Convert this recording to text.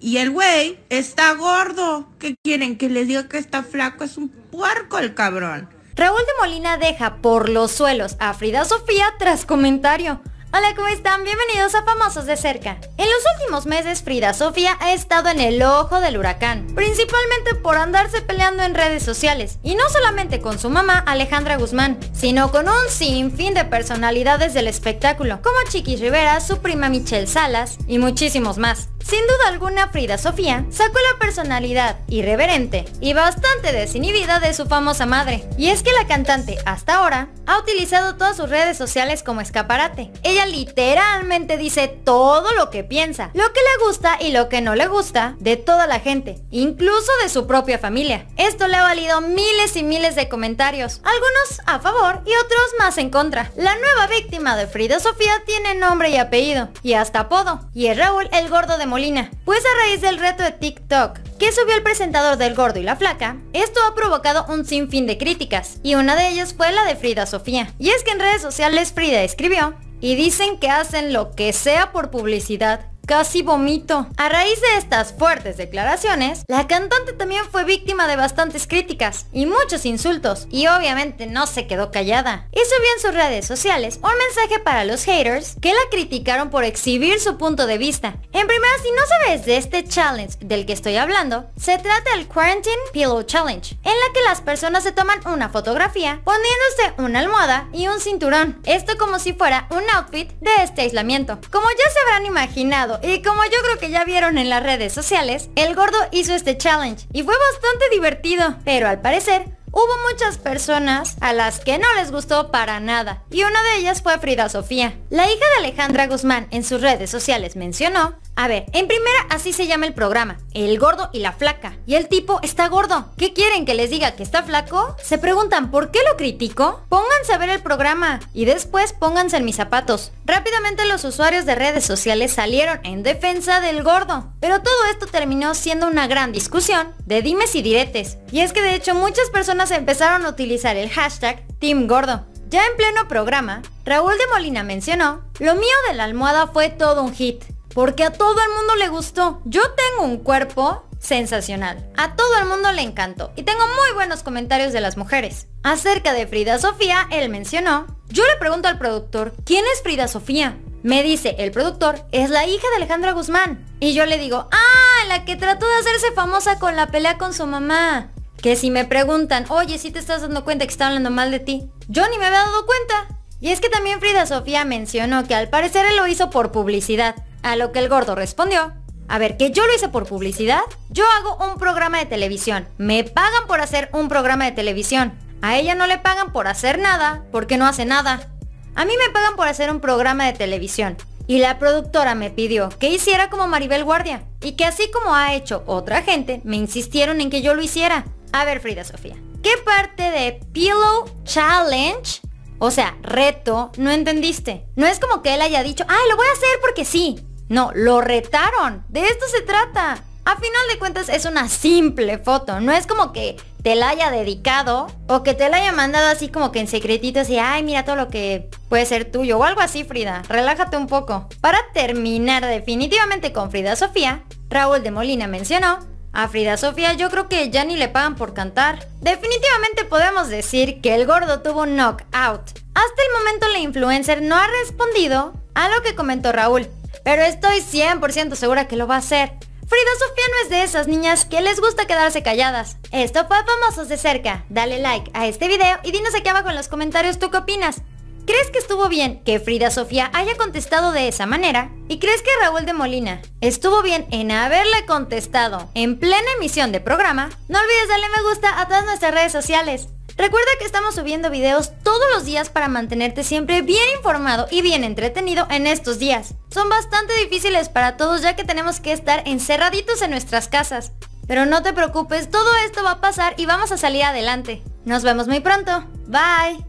Y el güey está gordo. ¿Qué quieren? Que les diga que está flaco. Es un puerco el cabrón. Raúl de Molina deja por los suelos a Frida Sofía tras comentario. Hola, ¿cómo están? Bienvenidos a Famosos de Cerca. En los últimos meses, Frida Sofía ha estado en el ojo del huracán, principalmente por andarse peleando en redes sociales, y no solamente con su mamá, Alejandra Guzmán, sino con un sinfín de personalidades del espectáculo, como Chiquis Rivera, su prima Michelle Salas, y muchísimos más. Sin duda alguna, Frida Sofía sacó la personalidad irreverente y bastante desinhibida de su famosa madre. Y es que la cantante, hasta ahora, ha utilizado todas sus redes sociales como escaparate. Literalmente dice todo lo que piensa, lo que le gusta y lo que no le gusta de toda la gente, incluso de su propia familia. Esto le ha valido miles y miles de comentarios, algunos a favor y otros más en contra. La nueva víctima de Frida Sofía tiene nombre y apellido, y hasta apodo, y es Raúl el Gordo de Molina. Pues a raíz del reto de TikTok que subió el presentador del Gordo y la Flaca, esto ha provocado un sinfín de críticas, y una de ellas fue la de Frida Sofía. Y es que en redes sociales Frida escribió, y dicen que hacen lo que sea por publicidad, Casi vomito. A raíz de estas fuertes declaraciones, la cantante también fue víctima de bastantes críticas y muchos insultos, y obviamente no se quedó callada. Y subió en sus redes sociales un mensaje para los haters que la criticaron por exhibir su punto de vista. En primera, si no sabes de este challenge del que estoy hablando, se trata del Quarantine Pillow Challenge, en la que las personas se toman una fotografía poniéndose una almohada y un cinturón. Esto como si fuera un outfit de este aislamiento. Como ya se habrán imaginado, y como yo creo que ya vieron en las redes sociales, el gordo hizo este challenge y fue bastante divertido, pero al parecer Hubo muchas personas a las que no les gustó para nada, y una de ellas fue Frida Sofía. La hija de Alejandra Guzmán en sus redes sociales mencionó a ver, en primera así se llama el programa, el gordo y la flaca. Y el tipo está gordo. ¿Qué quieren que les diga que está flaco? Se preguntan, ¿por qué lo critico? Pónganse a ver el programa y después pónganse en mis zapatos. Rápidamente los usuarios de redes sociales salieron en defensa del gordo. Pero todo esto terminó siendo una gran discusión de dimes y diretes. Y es que de hecho muchas personas empezaron a utilizar el hashtag Team Gordo. Ya en pleno programa, Raúl de Molina mencionó, lo mío de la almohada fue todo un hit porque a todo el mundo le gustó. Yo tengo un cuerpo sensacional. A todo el mundo le encantó y tengo muy buenos comentarios de las mujeres. Acerca de Frida Sofía, él mencionó, yo le pregunto al productor, ¿quién es Frida Sofía? Me dice, el productor es la hija de Alejandra Guzmán. Y yo le digo, ah, la que trató de hacerse famosa con la pelea con su mamá. Que si me preguntan, oye, si te estás dando cuenta que está hablando mal de ti, yo ni me había dado cuenta. Y es que también Frida Sofía mencionó que al parecer él lo hizo por publicidad. A lo que el gordo respondió, a ver, que yo lo hice por publicidad. Yo hago un programa de televisión. Me pagan por hacer un programa de televisión. A ella no le pagan por hacer nada, porque no hace nada. A mí me pagan por hacer un programa de televisión. Y la productora me pidió que hiciera como Maribel Guardia. Y que así como ha hecho otra gente, me insistieron en que yo lo hiciera. A ver, Frida Sofía. ¿Qué parte de Pillow Challenge o sea, reto, no entendiste. No es como que él haya dicho, ay, lo voy a hacer porque sí. No, lo retaron. De esto se trata. A final de cuentas es una simple foto. No es como que te la haya dedicado o que te la haya mandado así como que en secretito así, ay, mira todo lo que puede ser tuyo o algo así, Frida. Relájate un poco. Para terminar definitivamente con Frida Sofía, Raúl de Molina mencionó a Frida Sofía yo creo que ya ni le pagan por cantar. Definitivamente podemos decir que el gordo tuvo un knockout. Hasta el momento la influencer no ha respondido a lo que comentó Raúl, pero estoy 100% segura que lo va a hacer. Frida Sofía no es de esas niñas que les gusta quedarse calladas. Esto fue Famosos de Cerca. Dale like a este video y dinos aquí abajo en los comentarios tú qué opinas. ¿Crees que estuvo bien que Frida Sofía haya contestado de esa manera? ¿Y crees que Raúl de Molina estuvo bien en haberle contestado en plena emisión de programa? No olvides darle me gusta a todas nuestras redes sociales. Recuerda que estamos subiendo videos todos los días para mantenerte siempre bien informado y bien entretenido en estos días. Son bastante difíciles para todos ya que tenemos que estar encerraditos en nuestras casas. Pero no te preocupes, todo esto va a pasar y vamos a salir adelante. Nos vemos muy pronto. Bye.